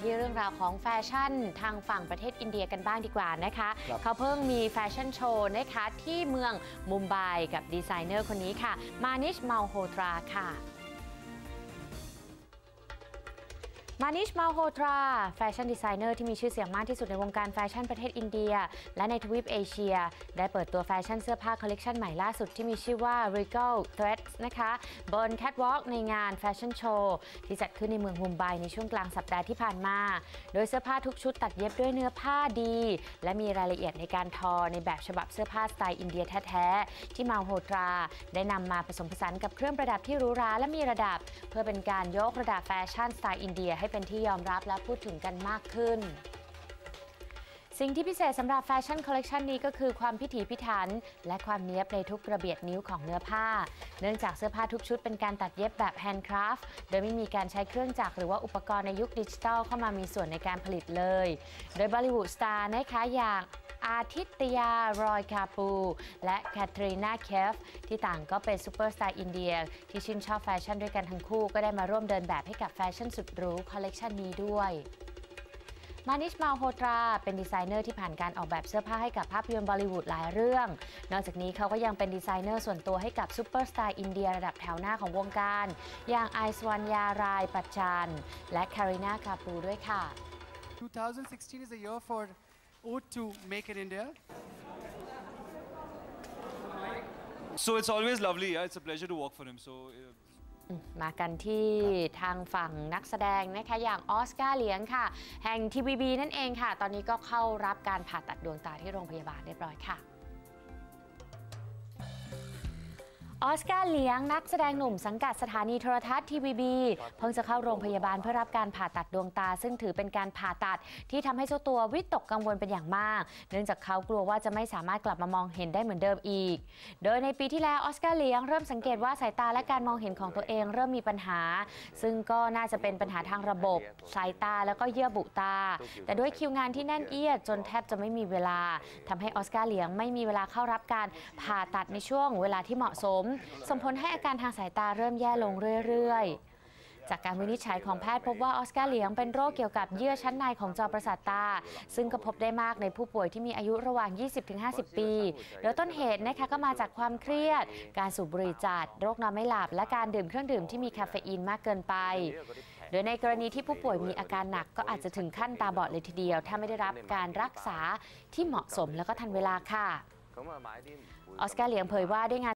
ที่เรื่องราวของแฟชั่นทางฝั่งประเทศอินเดียกันบ้างดีกว่านะคะครับเขาเพิ่งมีแฟชั่นโชว์นะคะที่เมืองมุมไบกับดีไซเนอร์คนนี้ค่ะ มานิชมาโฮตราค่ะ มานิช มาโฮตรา แฟชั่นดีไซเนอร์ที่มีชื่อเสียงมากที่สุดในวงการแฟชั่นประเทศอินเดีย และในทวีปเอเชีย ได้เปิดตัวแฟชั่นเสื้อผ้าคอลเลกชันใหม่ล่าสุดที่มีชื่อว่า Regal Threads นะคะบนแคทวอล์กในงานแฟชั่นโชว์ที่จัดขึ้นในเมืองมุมไบในช่วงกลางสัปดาห์ที่ผ่านมา โดยเสื้อผ้าทุกชุดตัดเย็บด้วยเนื้อผ้าดี และมีรายละเอียดในการทอในแบบฉบับเสื้อผ้าสไตล์อินเดียแท้ๆที่มาโฮตรา ได้นำมาผสมผสานกับเครื่องประดับที่หรูหราและมีระดับ เพื่อเป็นการยกระดับแฟชั่นสไตล์อินเดียให้เป็นที่ยอมรับและพูดถึงกันมากขึ้น สิ่งที่พิเศษสำหรับแฟชั่นคอลเลกชันนี้ก็คือความพิถีพิถัน และความเนี้ยบในทุกระเบียดนิ้วของเนื้อผ้า เนื่องจากเสื้อผ้าทุกชุดเป็นการตัดเย็บแบบ handcraft โดยไม่มีการใช้เครื่องจักรหรือว่าอุปกรณ์ในยุคดิจิทัลเข้ามามีส่วนในการผลิตเลย โดยบอลิวูดสตาร์นะคะอย่าง อาทิตยารอยคาปู และแคทรีนาเคฟที่ต่างก็เป็นซูเปอร์สตาร์อินเดีย ที่ชื่นชอบแฟชั่นด้วยกันทั้งคู่ก็ได้มาร่วมเดินแบบให้กับแฟชั่นสุดหรูคอลเลกชันนี้ด้วยมานิชมาโฮตรา เป็นดีไซเนอร์ที่ผ่านการออกแบบเสื้อผ้าให้กับภาพยนตร์บอลิวูดหลายเรื่อง นอกจากนี้เขาก็ยังเป็นดีไซเนอร์ส่วนตัวให้กับซูเปอร์สตาร์อินเดียระดับแถวหน้าของวงการ อย่างไอศวรรยาราย บัจจันและคารินาคาปูด้วยค่ะ 2016 is a year for Ode to Make in India. So it's always lovely. Yeah, it's a pleasure to work for him. So uh, มากันที่ทางฝั่งนักแสดงนะคะอย่างออสการ์เหลียงค่ะ แห่งทีวีบีนั่นเองค่ะ ตอนนี้ก็เข้ารับการผ่าตัดดวงตาที่โรงพยาบาลเรียบร้อยค่ะ ออสการ์เลี้ยงนักแสดงหนุ่มสังกัดสถานีโทรทัศน์ทีวีบีเพิ่งจะเข้าโรงพยาบาลเพื่อรับการผ่าตัดดวงตา ซึ่งถือเป็นการผ่าตัดที่ทำให้เจ้าตัววิตกกังวลเป็นอย่างมาก เนื่องจากเขากลัวว่าจะไม่สามารถกลับมามองเห็นได้เหมือนเดิมอีก โดยในปีที่แล้วออสการ์เลี้ยงเริ่มสังเกตว่าสายตาและการมองเห็นของตัวเองเริ่มมีปัญหา ซึ่งก็น่าจะเป็นปัญหาทางระบบสายตาแล้วก็เยื่อบุตา แต่ด้วยคิวงานที่แน่นเอียดจนแทบจะไม่มีเวลาทำให้ออสการ์เลียงไม่มีเวลาเข้ารับการผ่าตัดในช่วงเวลาที่เหมาะสมส่งผลให้อาการทางสายตาเริ่มแย่ลงเรื่อยๆ จากการวินิจฉัยของแพทย์พบว่าออสการ์เหลียงเป็นโรคเกี่ยวกับเยื่อชั้นในของจอประสาทตา ซึ่งก็พบได้มากในผู้ป่วยที่มีอายุระหว่าง 20-50 ปี โดยต้นเหตุนะคะก็มาจากความเครียด การสูบบุหรี่จัด โรคนอนไม่หลับ และการดื่มเครื่องดื่มที่มีคาเฟอีนมากเกินไปโดยในกรณีที่ผู้ป่วยมีอาการหนักก็อาจจะถึงขั้นตาบอดเลยทีเดียว ถ้าไม่ได้รับการรักษาที่เหมาะสมแล้วก็ทันเวลาค่ะ ออสการ์เหลียงเผยว่าด้วยงาน